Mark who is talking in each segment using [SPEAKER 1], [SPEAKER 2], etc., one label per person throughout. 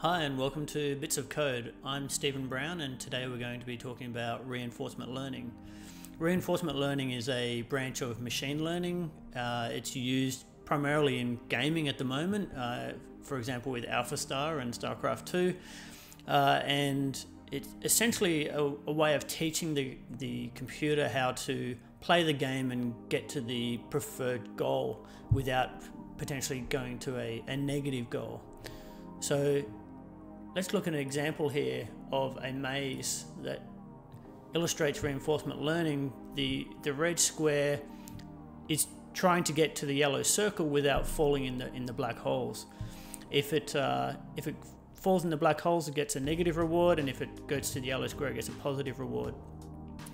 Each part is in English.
[SPEAKER 1] Hi and welcome to Bits of Code. I'm Steven Brown and today we're going to be talking about reinforcement learning. Reinforcement learning is a branch of machine learning. Uh, it's used primarily in gaming at the moment, uh, for example with AlphaStar and StarCraft 2. Uh, and it's essentially a, a, way of teaching the, the computer how to play the game and get to the preferred goal without potentially going to a, a negative goal. So Let's look at an example here of a maze that illustrates reinforcement learning. The, the red square is trying to get to the yellow circle without falling in the, in the black holes. If it, uh, if it falls in the black holes, it gets a negative reward, and if it goes to the yellow square, it gets a positive reward.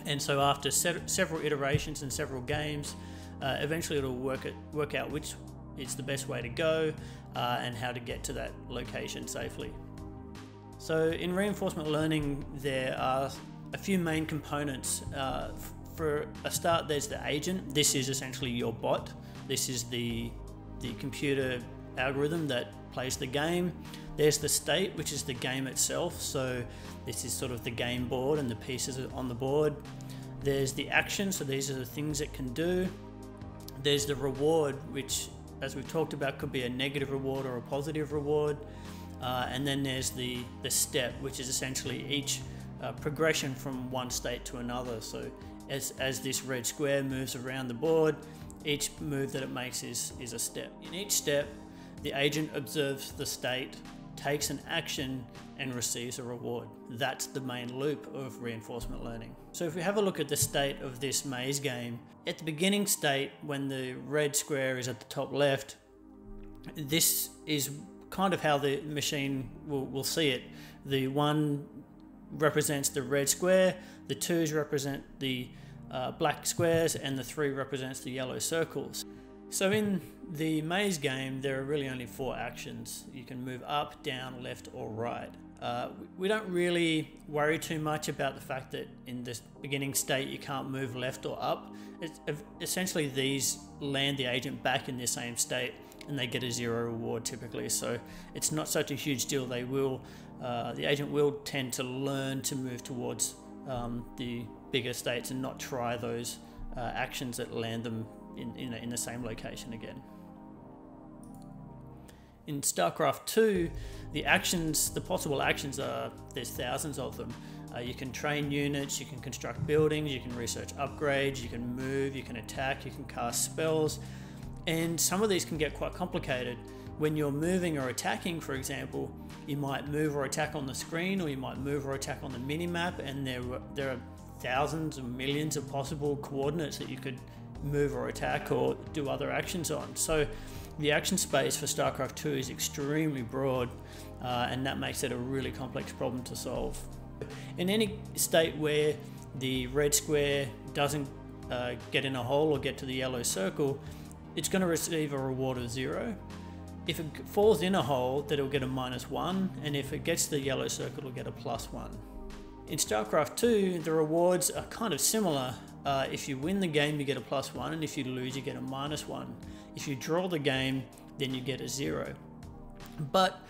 [SPEAKER 1] And so after se several iterations and several games, uh, eventually it'll work, it, work out which is the best way to go uh, and how to get to that location safely. So in reinforcement learning, there are a few main components. Uh, for a start, there's the agent. This is essentially your bot. This is the, the computer algorithm that plays the game. There's the state, which is the game itself. So this is sort of the game board and the pieces on the board. There's the action, so these are the things it can do. There's the reward, which as we've talked about could be a negative reward or a positive reward. Uh, and then there's the, the step, which is essentially each uh, progression from one state to another. So as, as this red square moves around the board, each move that it makes is, is a step. In each step, the agent observes the state, takes an action, and receives a reward. That's the main loop of reinforcement learning. So if we have a look at the state of this maze game, at the beginning state, when the red square is at the top left, this is kind of how the machine will, will see it. The one represents the red square, the twos represent the uh, black squares, and the three represents the yellow circles. So in the maze game, there are really only four actions. You can move up, down, left, or right. Uh, we don't really worry too much about the fact that in this beginning state you can't move left or up. It's, essentially, these land the agent back in the same state and they get a zero reward typically. So it's not such a huge deal. They will, uh, the agent will tend to learn to move towards um, the bigger states and not try those uh, actions that land them in, in, in the same location again. In StarCraft 2, the actions, the possible actions are, there's thousands of them. Uh, you can train units, you can construct buildings, you can research upgrades, you can move, you can attack, you can cast spells, and some of these can get quite complicated. When you're moving or attacking, for example, you might move or attack on the screen, or you might move or attack on the mini map, and there, there are thousands and millions of possible coordinates that you could move or attack or do other actions on. So the action space for StarCraft 2 is extremely broad, uh, and that makes it a really complex problem to solve. In any state where the red square doesn't uh, get in a hole or get to the yellow circle, it's going to receive a reward of zero. If it falls in a hole, then it'll get a minus one, and if it gets the yellow circle, it'll get a plus one. In StarCraft 2, the rewards are kind of similar. Uh, if you win the game, you get a plus one, and if you lose, you get a minus one. If you draw the game, then you get a zero. But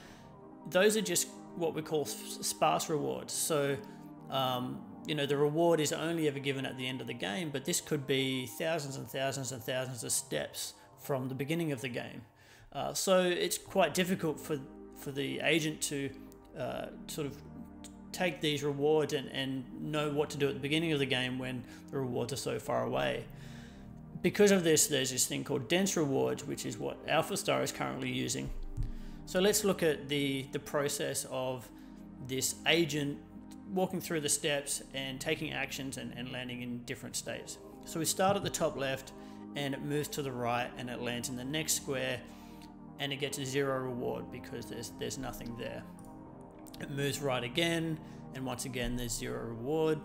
[SPEAKER 1] those are just what we call sparse rewards. So, um, you know, the reward is only ever given at the end of the game, but this could be thousands and thousands and thousands of steps from the beginning of the game. Uh, so it's quite difficult for for the agent to uh, sort of take these rewards and, and know what to do at the beginning of the game when the rewards are so far away. Because of this, there's this thing called dense rewards, which is what AlphaStar is currently using. So let's look at the, the process of this agent walking through the steps and taking actions and, and landing in different states. So we start at the top left and it moves to the right and it lands in the next square and it gets a zero reward because there's there's nothing there. It moves right again and once again there's zero reward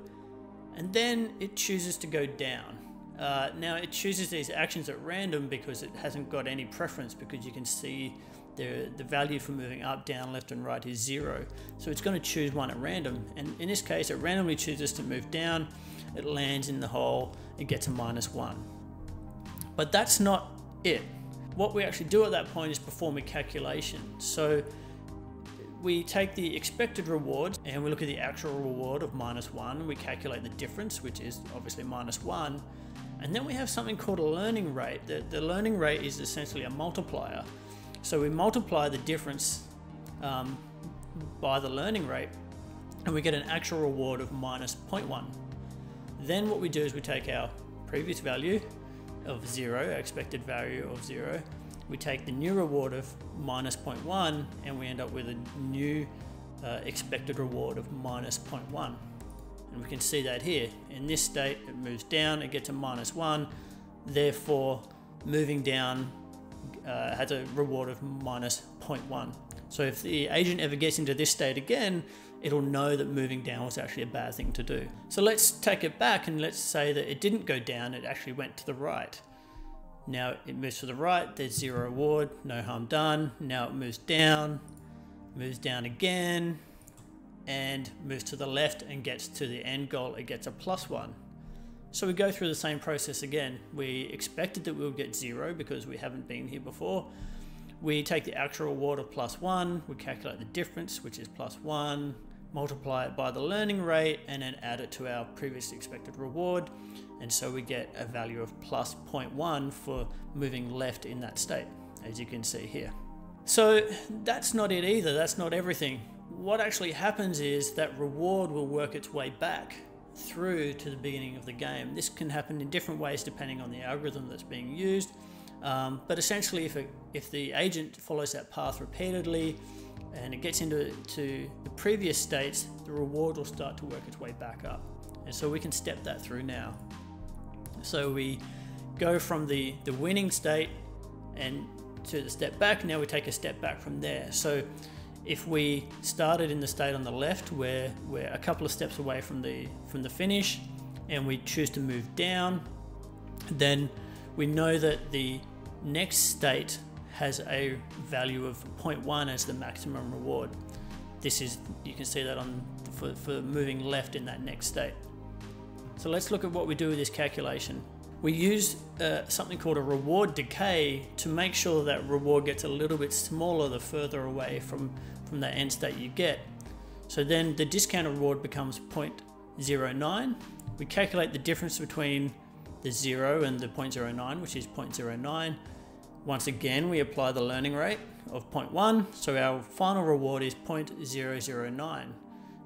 [SPEAKER 1] and then it chooses to go down. Uh, now it chooses these actions at random because it hasn't got any preference because you can see the, the value for moving up, down, left and right is zero. So it's going to choose one at random. And in this case, it randomly chooses to move down, it lands in the hole, it gets a minus one. But that's not it. What we actually do at that point is perform a calculation. So we take the expected reward and we look at the actual reward of minus one. We calculate the difference, which is obviously minus one. And then we have something called a learning rate. The, the learning rate is essentially a multiplier. So we multiply the difference um, by the learning rate and we get an actual reward of minus 0.1. Then what we do is we take our previous value of zero, expected value of zero, we take the new reward of minus 0.1 and we end up with a new uh, expected reward of minus 0.1. And we can see that here. In this state, it moves down, it gets a minus 1, therefore moving down uh, has a reward of minus 0.1. So if the agent ever gets into this state again, it'll know that moving down was actually a bad thing to do. So let's take it back and let's say that it didn't go down, it actually went to the right. Now it moves to the right, there's zero reward, no harm done. Now it moves down, moves down again, and moves to the left and gets to the end goal, it gets a plus one. So we go through the same process again. We expected that we would get zero because we haven't been here before. We take the actual reward of plus one, we calculate the difference, which is plus one, multiply it by the learning rate, and then add it to our previously expected reward and so we get a value of plus 0.1 for moving left in that state, as you can see here. So that's not it either, that's not everything. What actually happens is that reward will work its way back through to the beginning of the game. This can happen in different ways depending on the algorithm that's being used. Um, but essentially, if, if the agent follows that path repeatedly and it gets into to the previous states, the reward will start to work its way back up. And so we can step that through now. So we go from the, the winning state and to the step back, now we take a step back from there. So if we started in the state on the left where we're a couple of steps away from the from the finish and we choose to move down, then we know that the next state has a value of 0.1 as the maximum reward. This is you can see that on for, for moving left in that next state. So let's look at what we do with this calculation. We use uh, something called a reward decay to make sure that reward gets a little bit smaller the further away from, from the end state you get. So then the discounted reward becomes 0.09. We calculate the difference between the 0 and the 0.09, which is 0.09. Once again, we apply the learning rate of 0.1, so our final reward is 0.009.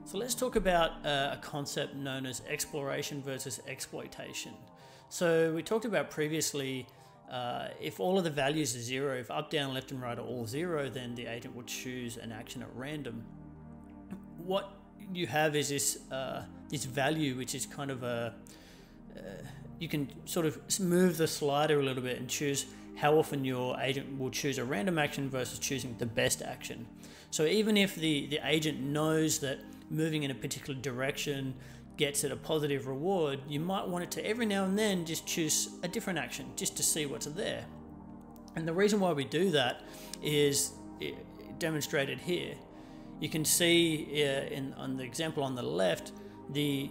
[SPEAKER 1] So let's talk about uh, a concept known as exploration versus exploitation. So we talked about previously, uh, if all of the values are zero, if up, down, left and right are all zero, then the agent will choose an action at random. What you have is this, uh, this value, which is kind of a, uh, you can sort of move the slider a little bit and choose how often your agent will choose a random action versus choosing the best action. So even if the, the agent knows that moving in a particular direction gets it a positive reward, you might want it to every now and then just choose a different action just to see what's there. And the reason why we do that is demonstrated here. You can see uh, in on the example on the left, the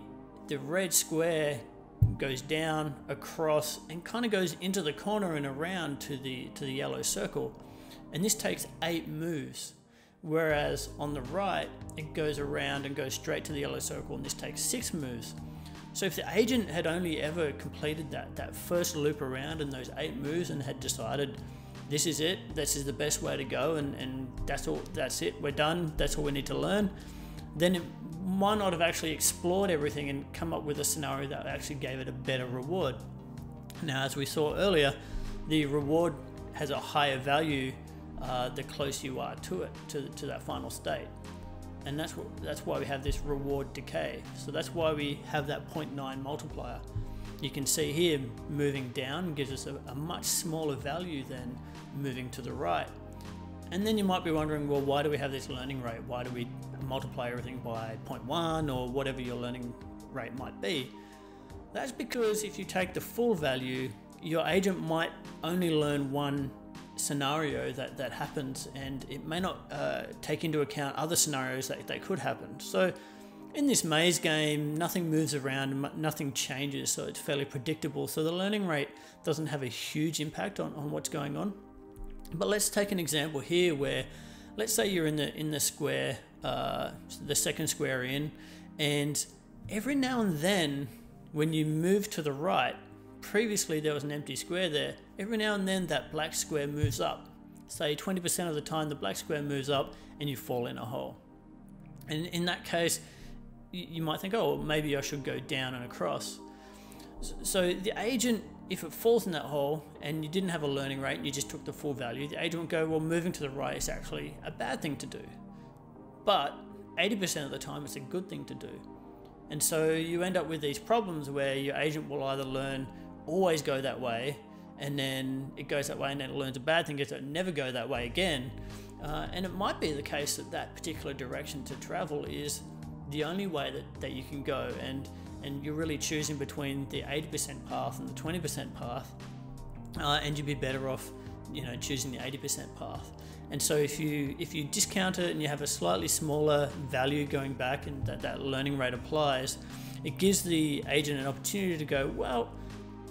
[SPEAKER 1] the red square goes down across and kind of goes into the corner and around to the to the yellow circle. And this takes eight moves. Whereas on the right, it goes around and goes straight to the yellow circle and this takes six moves. So if the agent had only ever completed that, that first loop around and those eight moves and had decided this is it, this is the best way to go and, and that's all that's it, we're done, that's all we need to learn, then it might not have actually explored everything and come up with a scenario that actually gave it a better reward. Now as we saw earlier, the reward has a higher value uh, the closer you are to it, to, to that final state. And that's, what, that's why we have this reward decay. So that's why we have that 0.9 multiplier. You can see here moving down gives us a, a much smaller value than moving to the right. And then you might be wondering, well, why do we have this learning rate? Why do we multiply everything by 0.1 or whatever your learning rate might be? That's because if you take the full value, your agent might only learn one scenario that, that happens and it may not uh, take into account other scenarios that, that could happen. So in this maze game, nothing moves around, nothing changes, so it's fairly predictable. So the learning rate doesn't have a huge impact on, on what's going on. But let's take an example here where let's say you're in the in the square, uh, the second square in, and every now and then, when you move to the right, previously there was an empty square there. Every now and then that black square moves up. Say 20% of the time the black square moves up and you fall in a hole. And in that case, you might think, oh, maybe I should go down and across. So the agent, if it falls in that hole and you didn't have a learning rate you just took the full value, the agent would go, well, moving to the right is actually a bad thing to do. But 80% of the time, it's a good thing to do. And so you end up with these problems where your agent will either learn always go that way, and then it goes that way, and then it learns a bad thing, to never go that way again. Uh, and it might be the case that that particular direction to travel is the only way that, that you can go, and and you're really choosing between the 80% path and the 20% path, uh, and you'd be better off, you know, choosing the 80% path. And so if you if you discount it and you have a slightly smaller value going back, and that that learning rate applies, it gives the agent an opportunity to go, well,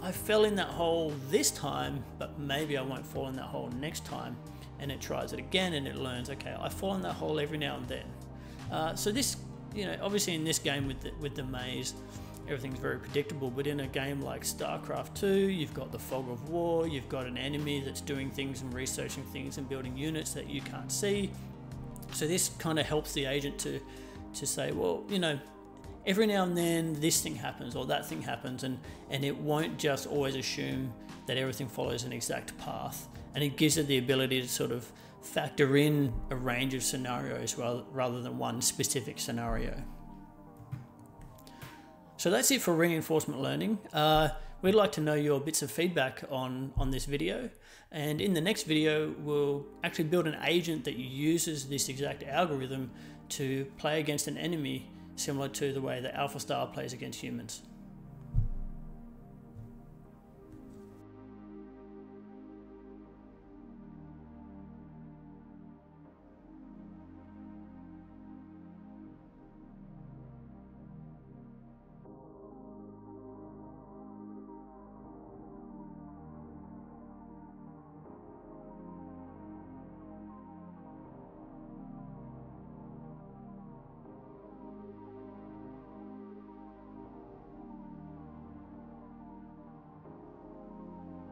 [SPEAKER 1] I fell in that hole this time, but maybe I won't fall in that hole next time. And it tries it again and it learns, okay, I fall in that hole every now and then. Uh, so this, you know, obviously in this game with the, with the maze, everything's very predictable. But in a game like StarCraft 2, you've got the fog of war, you've got an enemy that's doing things and researching things and building units that you can't see. So this kind of helps the agent to to say, well, you know, every now and then this thing happens or that thing happens and, and it won't just always assume that everything follows an exact path. And it gives it the ability to sort of factor in a range of scenarios rather, rather than one specific scenario. So that's it for reinforcement learning. Uh, we'd like to know your bits of feedback on, on this video. And in the next video, we'll actually build an agent that uses this exact algorithm to play against an enemy similar to the way that alpha AlphaStar plays against humans.